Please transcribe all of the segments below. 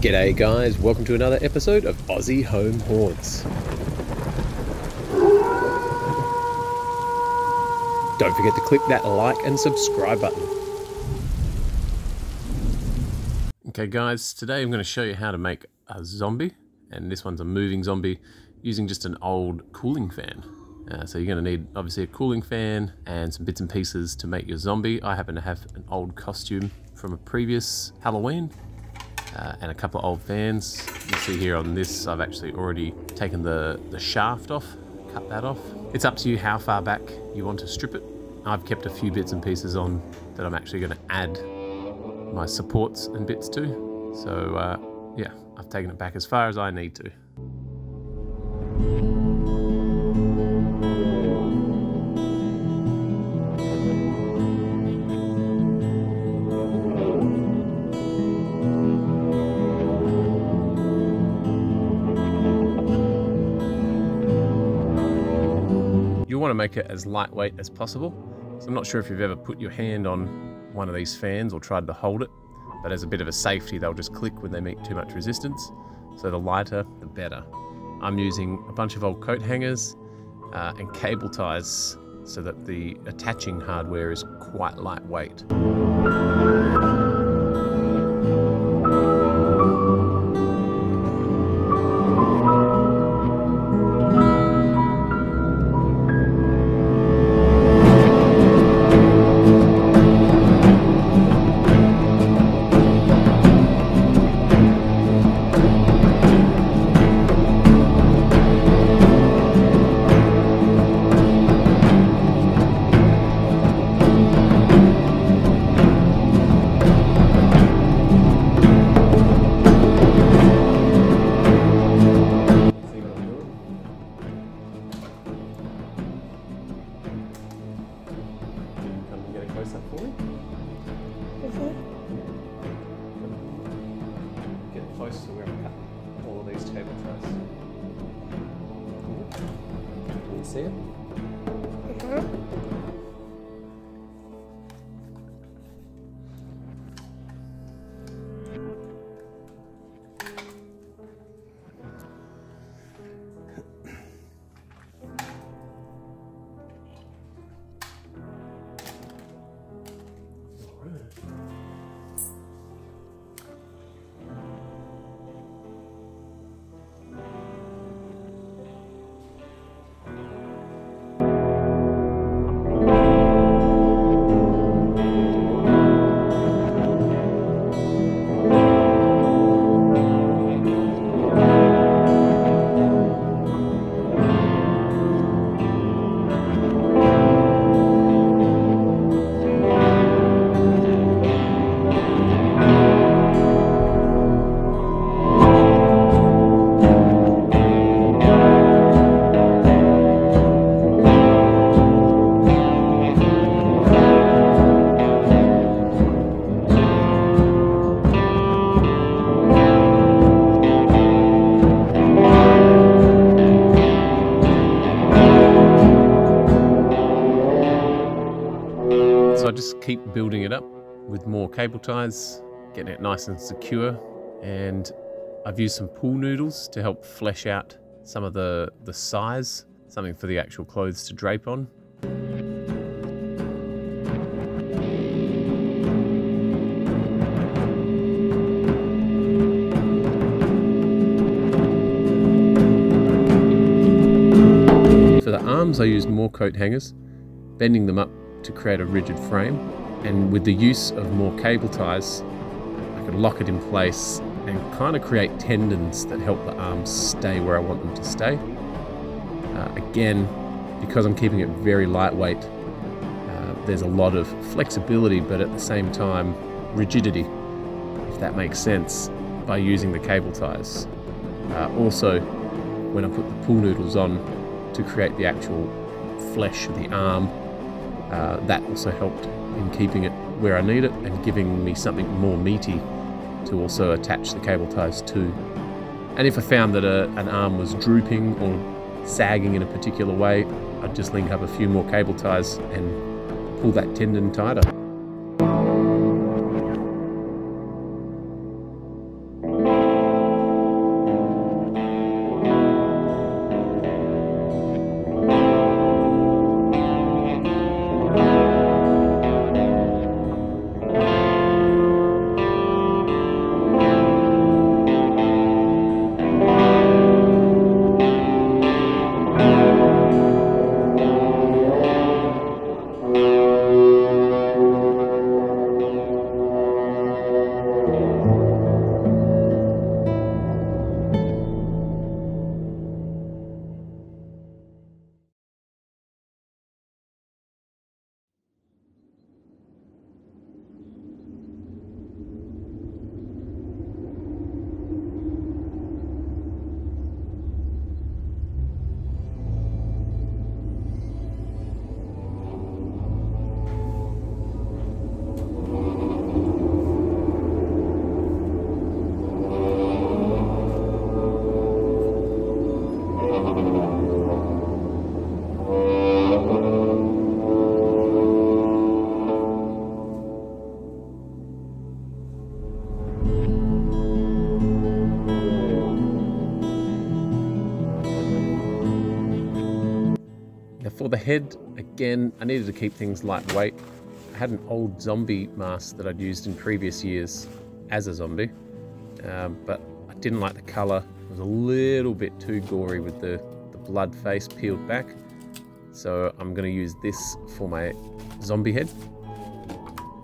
G'day guys, welcome to another episode of Aussie Home Haunts. Don't forget to click that like and subscribe button. Okay guys, today I'm going to show you how to make a zombie, and this one's a moving zombie using just an old cooling fan. Uh, so you're going to need obviously a cooling fan and some bits and pieces to make your zombie. I happen to have an old costume from a previous Halloween uh, and a couple of old fans. You see here on this, I've actually already taken the, the shaft off, cut that off. It's up to you how far back you want to strip it. I've kept a few bits and pieces on that I'm actually going to add my supports and bits to. So uh, yeah, I've taken it back as far as I need to. Want to make it as lightweight as possible. So I'm not sure if you've ever put your hand on one of these fans or tried to hold it, but as a bit of a safety, they'll just click when they meet too much resistance. So the lighter, the better. I'm using a bunch of old coat hangers uh, and cable ties so that the attaching hardware is quite lightweight. A close up. Get close to where I cut all of these cable ties. Can you see it? So I keep building it up with more cable ties, getting it nice and secure. And I've used some pool noodles to help flesh out some of the, the size, something for the actual clothes to drape on. For the arms, I used more coat hangers, bending them up to create a rigid frame. And with the use of more cable ties, I could lock it in place and kind of create tendons that help the arms stay where I want them to stay. Uh, again, because I'm keeping it very lightweight, uh, there's a lot of flexibility, but at the same time, rigidity, if that makes sense, by using the cable ties. Uh, also, when I put the pool noodles on to create the actual flesh of the arm, uh, that also helped in keeping it where I need it and giving me something more meaty to also attach the cable ties to. And if I found that a, an arm was drooping or sagging in a particular way, I'd just link up a few more cable ties and pull that tendon tighter. For the head, again, I needed to keep things lightweight. I had an old zombie mask that I'd used in previous years as a zombie, um, but I didn't like the colour. It was a little bit too gory with the, the blood face peeled back. So I'm going to use this for my zombie head.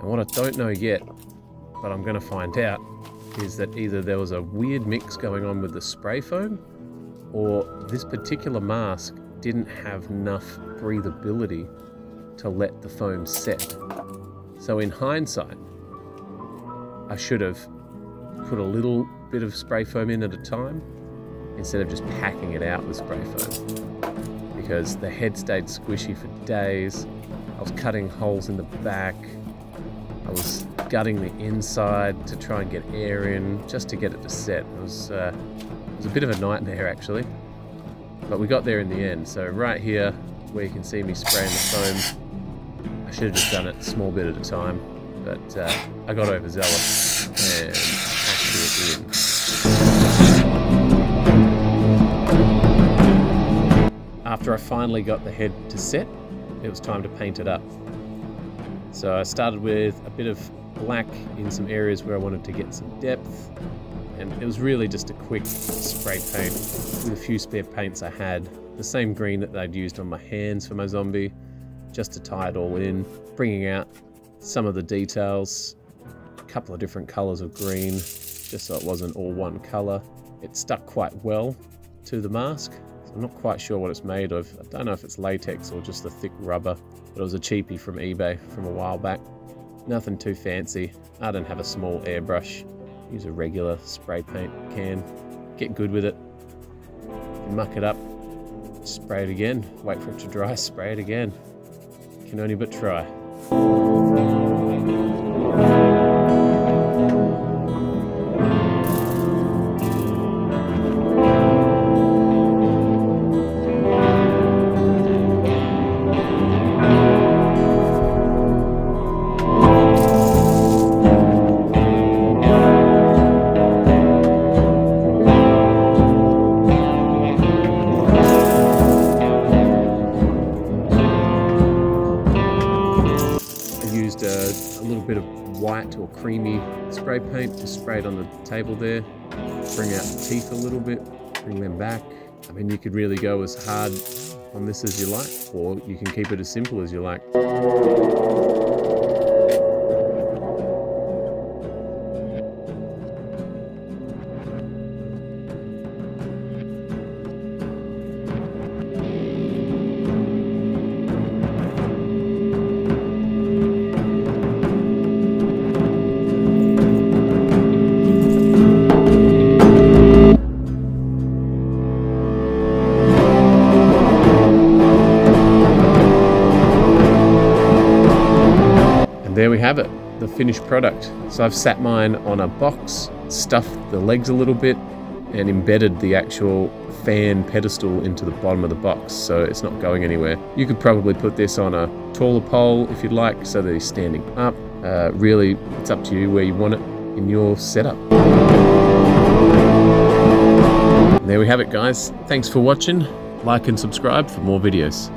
And what I don't know yet, but I'm going to find out, is that either there was a weird mix going on with the spray foam, or this particular mask didn't have enough breathability to let the foam set. So in hindsight, I should have put a little bit of spray foam in at a time instead of just packing it out with spray foam. Because the head stayed squishy for days. I was cutting holes in the back. I was gutting the inside to try and get air in just to get it to set. It was, uh, it was a bit of a nightmare actually. But we got there in the end. So right here, where you can see me spraying the foam, I should have just done it a small bit at a time. But uh, I got overzealous and actually it After I finally got the head to set, it was time to paint it up. So I started with a bit of black in some areas where I wanted to get some depth and it was really just a quick spray paint with a few spare paints I had. The same green that I'd used on my hands for my zombie, just to tie it all in, bringing out some of the details, a couple of different colours of green, just so it wasn't all one colour. It stuck quite well to the mask. I'm not quite sure what it's made of. I don't know if it's latex or just a thick rubber, but it was a cheapie from eBay from a while back. Nothing too fancy. I don't have a small airbrush Use a regular spray paint can. Get good with it. Muck it up. Spray it again. Wait for it to dry. Spray it again. Can only but try. Bit of white or creamy spray paint, just spray it on the table there. Bring out the teeth a little bit, bring them back. I mean, you could really go as hard on this as you like, or you can keep it as simple as you like. Have it, the finished product. So I've sat mine on a box, stuffed the legs a little bit, and embedded the actual fan pedestal into the bottom of the box so it's not going anywhere. You could probably put this on a taller pole if you'd like so that he's standing up. Uh, really, it's up to you where you want it in your setup. there we have it guys. Thanks for watching. Like and subscribe for more videos.